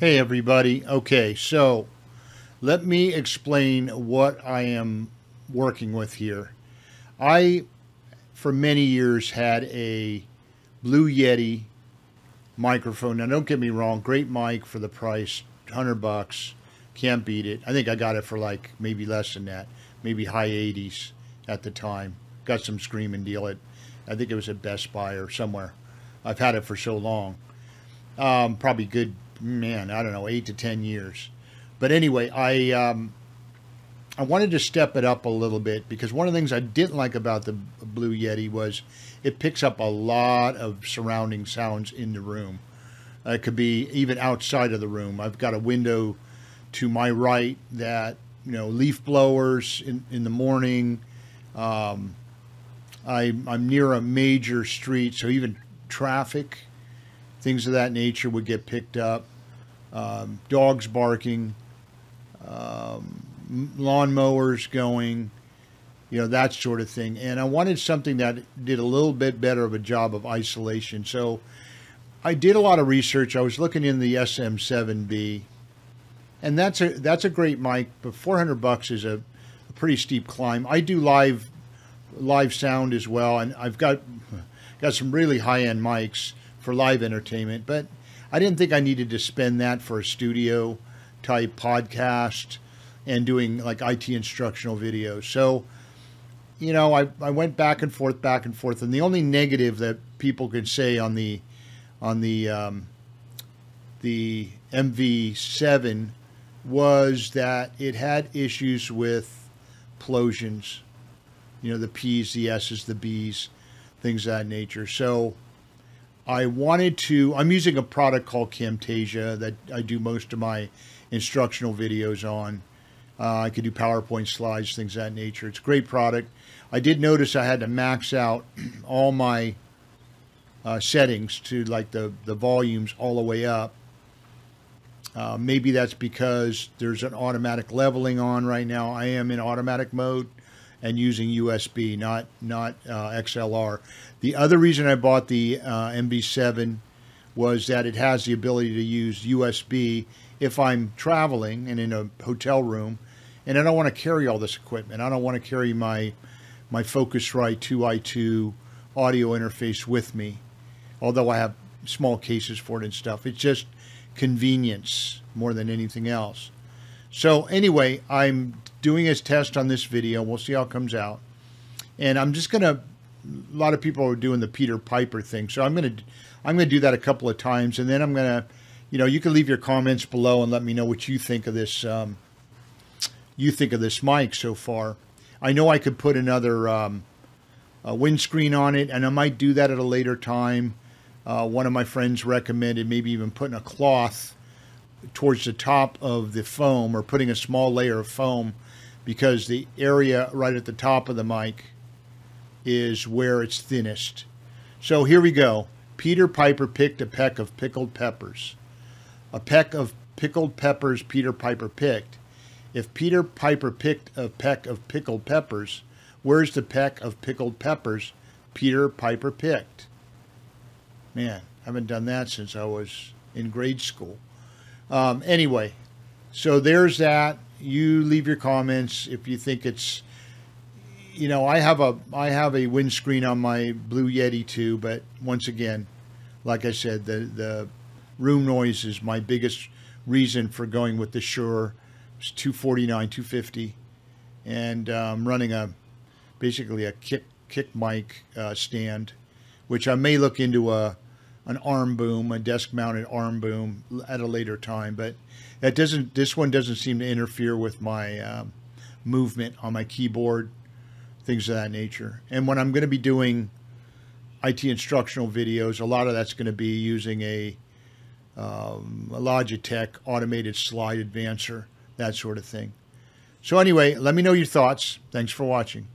Hey, everybody. Okay, so let me explain what I am working with here. I, for many years, had a Blue Yeti microphone. Now, don't get me wrong, great mic for the price, 100 bucks. Can't beat it. I think I got it for like maybe less than that, maybe high 80s at the time. Got some screaming deal at, I think it was at Best Buy or somewhere. I've had it for so long. Um, probably good man, I don't know, eight to ten years. But anyway, I um, I wanted to step it up a little bit because one of the things I didn't like about the Blue Yeti was it picks up a lot of surrounding sounds in the room. Uh, it could be even outside of the room. I've got a window to my right that you know leaf blowers in, in the morning. Um, I, I'm near a major street, so even traffic things of that nature would get picked up. Um, dogs barking, um, lawnmowers going, you know, that sort of thing. And I wanted something that did a little bit better of a job of isolation. So I did a lot of research. I was looking in the SM7B, and that's a that's a great mic, but 400 bucks is a, a pretty steep climb. I do live live sound as well, and I've got got some really high end mics for live entertainment, but I didn't think I needed to spend that for a studio type podcast and doing like IT instructional videos. So, you know, I, I went back and forth, back and forth, and the only negative that people could say on the on the um, the MV7 was that it had issues with plosions. You know, the P's, the S's, the B's, things of that nature. So I wanted to, I'm using a product called Camtasia that I do most of my instructional videos on. Uh, I could do PowerPoint slides, things that nature. It's a great product. I did notice I had to max out all my uh, settings to like the, the volumes all the way up. Uh, maybe that's because there's an automatic leveling on right now. I am in automatic mode and using USB, not not uh, XLR. The other reason I bought the uh, MV7 was that it has the ability to use USB if I'm traveling and in a hotel room, and I don't want to carry all this equipment. I don't want to carry my my Focusrite 2i2 audio interface with me, although I have small cases for it and stuff. It's just convenience more than anything else. So anyway, I'm doing a test on this video. We'll see how it comes out. And I'm just going to, a lot of people are doing the Peter Piper thing. So I'm going to, I'm going to do that a couple of times. And then I'm going to, you know, you can leave your comments below and let me know what you think of this, um, you think of this mic so far. I know I could put another um, windscreen on it, and I might do that at a later time. Uh, one of my friends recommended maybe even putting a cloth towards the top of the foam or putting a small layer of foam because the area right at the top of the mic is where it's thinnest. So here we go. Peter Piper picked a peck of pickled peppers. A peck of pickled peppers Peter Piper picked. If Peter Piper picked a peck of pickled peppers, where's the peck of pickled peppers Peter Piper picked? Man, I haven't done that since I was in grade school. Um, anyway, so there's that. You leave your comments if you think it's, you know, I have a I have a windscreen on my Blue Yeti too, but once again, like I said, the the room noise is my biggest reason for going with the Shure. It's 249, 250, and um, running a basically a kick kick mic uh, stand, which I may look into a an arm boom, a desk mounted arm boom at a later time. But that doesn't, this one doesn't seem to interfere with my um, movement on my keyboard, things of that nature. And when I'm going to be doing IT instructional videos, a lot of that's going to be using a, um, a Logitech automated slide advancer, that sort of thing. So anyway, let me know your thoughts. Thanks for watching.